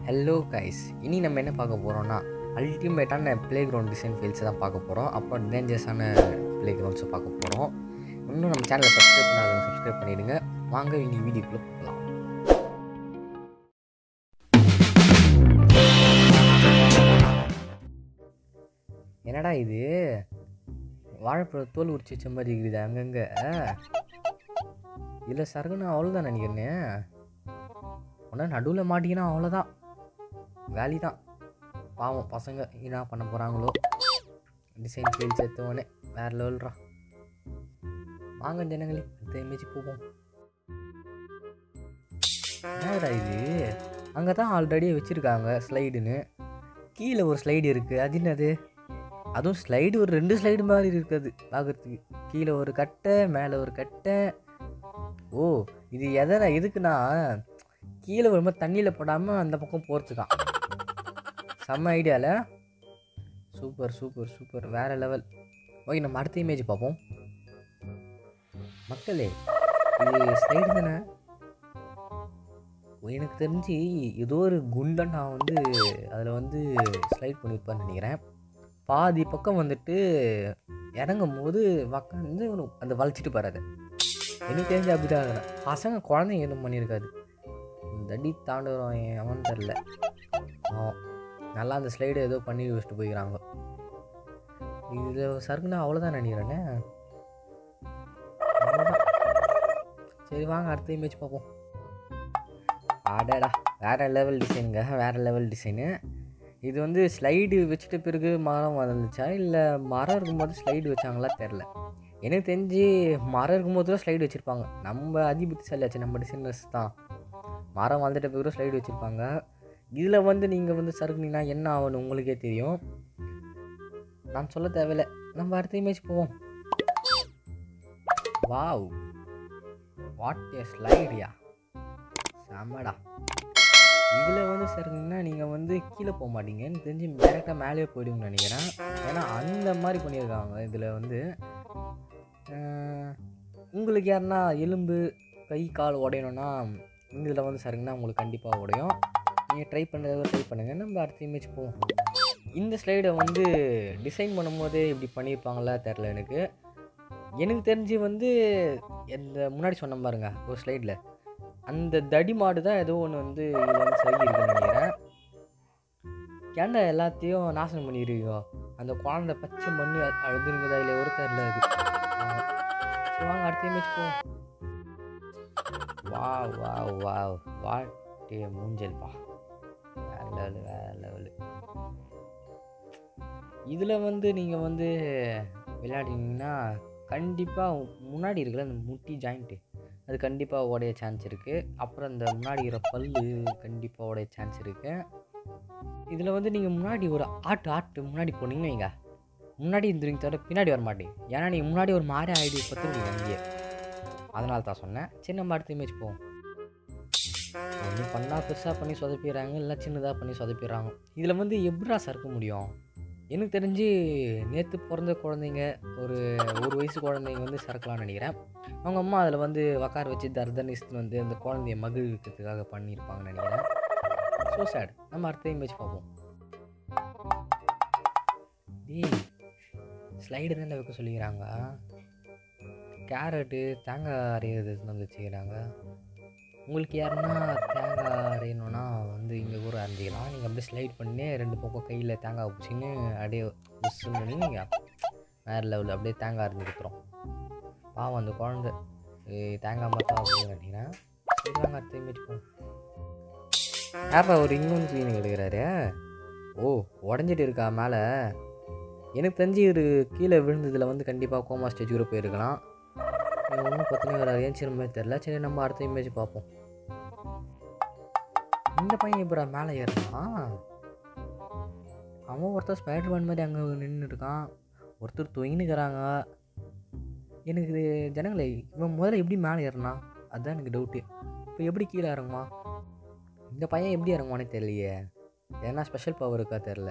Hello guys இனி நம்ம என்ன பார்க்க போகிறோம்னா அல்டிமேட்டான ப்ளே கிரவுண்ட் டிசைன் ஃபீல்ஸை தான் பார்க்க போகிறோம் அப்புறம் டேஞ்சர்ஸான ப்ளே கிரவுண்ட்ஸை பார்க்க போகிறோம் இன்னும் நம்ம சேனலை சப்ஸ்கிரைப் பண்ணாதவங்க சப்ஸ்கிரைப் பண்ணிவிடுங்க வாங்க இன்னைக்கு வீடியோக்குள்ளே போகலாம். என்னடா இது? வாழைப்பழ தோல் உரிச்சு வச்ச மாதிரி இருக்குது அங்கங்கே. இதில் சரகுன்னு அவ்வளோதான் நினைக்கிறேனே. உடனே நடுவில் மாட்டிக்கினா அவ்வளோதான் வேலி தான் பாவம் பசங்க என்ன பண்ண போகிறாங்களோ டிசைன் ஃபீல் சேர்த்தவொடனே வேறு லெவல்ரா வாங்க ஜனங்களே அடுத்த இமேஜ் போவோம். என்னடா இது? அங்கே தான் ஆல்ரெடி வச்சுருக்காங்க ஸ்லைடுன்னு கீழே ஒரு ஸ்லைடு இருக்குது அது என்னது? அதுவும் ஸ்லைடு ஒரு ரெண்டு ஸ்லைடு மாதிரி இருக்குது பார்க்குறதுக்கு கீழே ஒரு கட்டை மேலே ஒரு கட்டை. ஓ இது எதனா எதுக்குன்னா கீழே வரும்போது தண்ணியில் போடாமல் அந்த பக்கம் போகிறதுக்கான் செம்ம ஐடியாவில் சூப்பர் சூப்பர் சூப்பர். வேறு லெவல். ஓகே நம்ம அடுத்த இமேஜ் பார்ப்போம். மக்களே இது ஸ்லைடு தானே? ஓ, எனக்கு தெரிஞ்சு ஏதோ ஒரு குண்டன் நான் வந்து அதில் வந்து ஸ்லைட் பண்ணியிருப்பான்னு நினைக்கிறேன். பாதி பக்கம் வந்துட்டு இறங்கும் போது உக்காந்து அந்த வளைச்சிட்டு போகிறாரு எனக்கு தெரிஞ்சு அப்படிதான் இருக்கிறேன் பசங்க குழந்தைங்க எதுவும் பண்ணியிருக்காது. தடி அடி தாண்டுறோம் அவன் தெரில ஆமாம் நல்லா அந்த ஸ்லைடு ஏதோ பண்ணி வச்சுட்டு போய்க்கிறாங்க. இதில் சருக்குனா அவ்வளோதான் நினைக்கிறேன்னே சரி வாங்க அடுத்த இமேஜ் பார்ப்போம். அடடா வேறு லெவல் டிசைனுங்க வேறு லெவல் டிசைனு இது வந்து ஸ்லைடு வச்சுட்ட பிறகு மரம் வந்துச்சா இல்லை மரம் இருக்கும்போது ஸ்லைடு வச்சாங்களா தெரில எனக்கு தெரிஞ்சு மரம் இருக்கும்போது தான் ஸ்லைடு வச்சுருப்பாங்க. நம்ம அதிபுத்திசாலியாச்சு நம்ம டிசைனர்ஸ் தான். மரம் வந்துட்ட பிறகு ஸ்லைடு வச்சுருப்பாங்க. இதில் வந்து நீங்கள் வந்து சறுக்குனீங்கன்னா என்ன ஆகணும் உங்களுக்கே தெரியும். நான் சொல்ல தேவையில்ல. நம்ம அடுத்த இமேஜ் போவோம். வாவ். வாட் ஏ ஸ்லைடியா செம்மடா. இதில் வந்து சருங்கன்னா நீங்கள் வந்து கீழே போக மாட்டீங்கன்னு தெரிஞ்சு டேரெக்டாக மேலேயே போயிடுங்கன்னு நினைக்கிறேன். ஏன்னா அந்த மாதிரி பண்ணியிருக்காங்க இதில் வந்து. உங்களுக்கு யாருன்னா எலும்பு கை கால் உடையணும்னா இதில் வந்து சருங்கன்னா உங்களுக்கு கண்டிப்பாக உடையும். நீங்கள் ட்ரை பண்ணுறத ட்ரை பண்ணுங்கள் நம்ம அடுத்த இமேஜ் போவோம். இந்த ஸ்லைடை வந்து டிசைன் பண்ணும்போதே இப்படி பண்ணியிருப்பாங்களா தெரில எனக்கு. எனக்கு தெரிஞ்சு வந்து இந்த முன்னாடி சொன்ன பாருங்க ஒரு ஸ்லைடில் அந்த தடி மாடு தான் ஏதோ ஒன்று வந்து இதில் வந்து சரி நினைக்கிறேன். ஏன்டா எல்லாத்தையும் நாசனம் பண்ணிடுவீங்க? அந்த குழந்தை பச்சை மண் அழுதுருக்குதா இல்லை ஒரு தெரில அது. சரி வாங்க அடுத்த இமேஜ் போவோம். வா வா வா வாட்டே மூஞ்சல் பா லெவலு வேற லெவலு இதில் வந்து நீங்கள் வந்து விளையாடினீங்கன்னா கண்டிப்பாக முன்னாடி இருக்கிற அந்த முட்டி ஜாயிண்ட்டு அது கண்டிப்பாக உடைய சான்ஸ் இருக்குது அப்புறம் இந்த முன்னாடி இருக்கிற பல்லு கண்டிப்பாக உடைய சான்ஸ் இருக்குது இதில் வந்து நீங்கள் முன்னாடி ஒரு ஆட்டு ஆட்டு முன்னாடி போனீங்கன்னு வைங்க. முன்னாடி இருந்துருங்க தவிர பின்னாடி வர மாட்டேங்க ஏன்னா நீங்கள் முன்னாடி ஒரு மாதிரி ஆகிடு பத்துருவீங்க அங்கேயே. அதனால தான் சொன்னேன். சின்ன நம்ம அடுத்த இமேஜ் போவோம். ஒன்று பண்ணால் பெருசாக பண்ணி சொதப்பிடுறாங்க இல்லை சின்னதாக பண்ணி சொதப்பிடுறாங்க. இதில் வந்து எப்படா சறுக்க முடியும்? எனக்கு தெரிஞ்சு நேற்று பிறந்த குழந்தைங்க ஒரு ஒரு வயசு குழந்தைங்க வந்து சறுக்கலாம்னு நினைக்கிறேன். அவங்க அம்மா அதில் வந்து உக்கார வச்சு தர்தனிஸ்து வந்து அந்த குழந்தைய மகிழ்விக்கிறதுக்காக பண்ணியிருப்பாங்கன்னு நினைக்கிறேன். ஸோ சேட் நம்ம அடுத்த இமேஜ் பார்ப்போம். டேய் ஸ்லைடு தான் வைக்க சொல்லிக்கிறாங்க? கேரட்டு தேங்காய் அரைகிறது வந்து வச்சுக்கிறாங்க? உங்களுக்கு யாருன்னா தேங்காய் அரையணுன்னா வந்து இங்கே கூட அரைஞ்சிக்கலாம் நீங்கள் அப்படியே ஸ்லைட் பண்ணி ரெண்டு பக்கம் கையில் தேங்காய் பிடிச்சின்னு அப்படியே புஷ்ஷுன்னு பண்ணி நீங்கள் வேறு லெவலில் அப்படியே தேங்காய் அரைஞ்சி கொடுத்துரும். பாவம் அந்த குழந்தை. தேங்காய் மட்டும் அப்படின்னு நினைக்கிறேன். சரி வாங்க அடுத்த ஒரு இன்னொன்று கிளீனிங் எடுக்கிறாரு? ஓ உடஞ்சிட்டு இருக்கா மேலே? எனக்கு தெரிஞ்சு ஒரு கீழே விழுந்ததில் வந்து கண்டிப்பாக கோமா ஸ்டேஜ் கூட போயிருக்கலாம். ஒன்றும் பிரச்சனை வேறு ஏன் மாதிரி தெரில சரி நம்ம அடுத்த இமேஜ் பார்ப்போம். இந்த பையன் இப்போ மேலே ஏறினான் அவன் ஒருத்தர் ஸ்பைடர் மேன் மாதிரி அங்கே நின்று இருக்கான். ஒருத்தர் தொங்கினுக்கிறாங்க எனக்கு இது ஜனங்களே இவன் முதல்ல எப்படி மேலே ஏறினான் அதுதான் எனக்கு டவுட்டு இப்போ எப்படி கீழே இறங்குமா இந்த பையன் எப்படி இறங்குவானே தெரியலையே. ஏன்னா ஸ்பெஷல் பவர் இருக்கா தெரில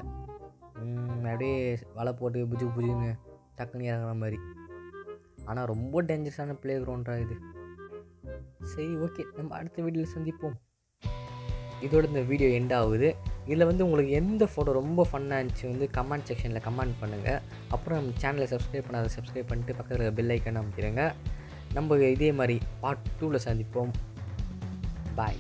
அப்படியே வலை போட்டு புஜு புஜுன்னு டக்குன்னு இறங்குற மாதிரி. ஆனால் ரொம்ப டேஞ்சரஸான பிளே கிரவுண்டா இது. சரி ஓகே நம்ம அடுத்த வீடியோவில் சந்திப்போம். இதோட இந்த வீடியோ எண்ட் ஆகுது. இதில் வந்து உங்களுக்கு எந்த ஃபோட்டோ ரொம்ப ஃபன்னாக இருந்துச்சு வந்து கமெண்ட் செக்ஷனில் கமெண்ட் பண்ணுங்கள் அப்புறம் நம்ம சேனலை சப்ஸ்கிரைப் பண்ணாத சப்ஸ்கிரைப் பண்ணிட்டு பக்கத்தில் பெல் ஐக்கன் அமைக்கிறங்க நம்ம இதே மாதிரி பார்ட் டூவில் சந்திப்போம். பாய்